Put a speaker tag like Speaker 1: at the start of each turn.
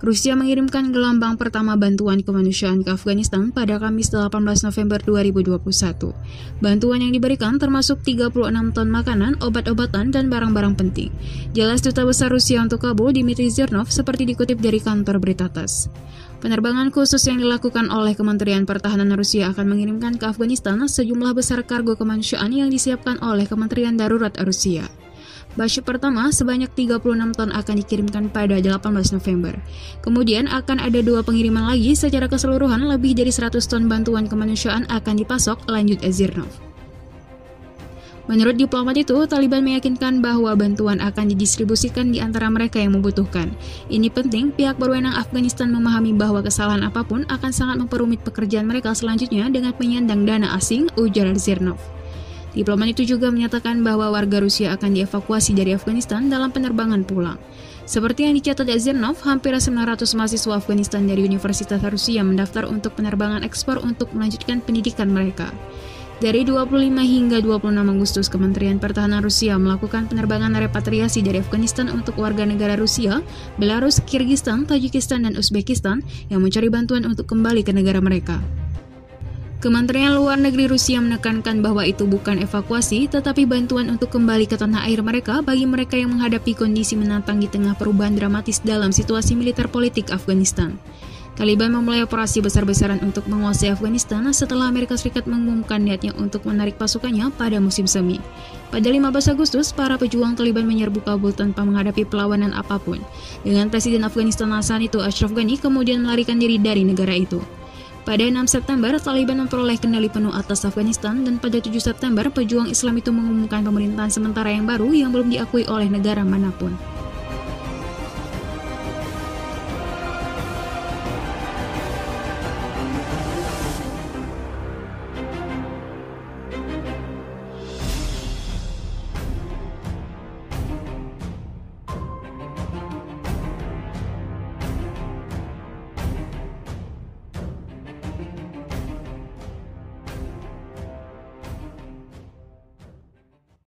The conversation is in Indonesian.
Speaker 1: Rusia mengirimkan gelombang pertama bantuan kemanusiaan ke Afghanistan pada Kamis 18 November 2021. Bantuan yang diberikan termasuk 36 ton makanan, obat-obatan, dan barang-barang penting. Jelas Duta Besar Rusia untuk Kabul, Dmitry Zernov, seperti dikutip dari kantor berita TASS. Penerbangan khusus yang dilakukan oleh Kementerian Pertahanan Rusia akan mengirimkan ke Afghanistan sejumlah besar kargo kemanusiaan yang disiapkan oleh Kementerian Darurat Rusia. Batch pertama sebanyak 36 ton akan dikirimkan pada 18 November. Kemudian akan ada dua pengiriman lagi secara keseluruhan lebih dari 100 ton bantuan kemanusiaan akan dipasok, lanjut Azirnov. Menurut diplomat itu, Taliban meyakinkan bahwa bantuan akan didistribusikan di antara mereka yang membutuhkan. Ini penting, pihak berwenang Afghanistan memahami bahwa kesalahan apa pun akan sangat memperumit pekerjaan mereka selanjutnya dengan menyandang dana asing, ujar Zirnov. Diplomat itu juga menyatakan bahwa warga Rusia akan dievakuasi dari Afghanistan dalam penerbangan pulang. Seperti yang dicatat Zernov, hampir 900 mahasiswa Afghanistan dari Universitas Rusia mendaftar untuk penerbangan ekspor untuk melanjutkan pendidikan mereka. Dari 25 hingga 26 Agustus, Kementerian Pertahanan Rusia melakukan penerbangan repatriasi dari Afghanistan untuk warga negara Rusia, Belarus, Kyrgyzstan, Tajikistan, dan Uzbekistan yang mencari bantuan untuk kembali ke negara mereka. Kementerian Luar Negeri Rusia menekankan bahwa itu bukan evakuasi, tetapi bantuan untuk kembali ke tanah air mereka bagi mereka yang menghadapi kondisi menantang di tengah perubahan dramatis dalam situasi militer politik Afghanistan. Taliban memulai operasi besar-besaran untuk menguasai Afghanistan setelah Amerika Serikat mengumumkan niatnya untuk menarik pasukannya pada musim semi. Pada 15 Agustus, para pejuang Taliban menyerbu Kabul tanpa menghadapi perlawanan apa pun. Dengan Presiden Afghanistan saat itu Ashraf Ghani kemudian melarikan diri dari negara itu. Pada 6 September, Taliban memperoleh kendali penuh atas Afghanistan dan pada 7 September, pejuang Islam itu mengumumkan pemerintahan sementara yang baru yang belum diakui oleh negara mana pun.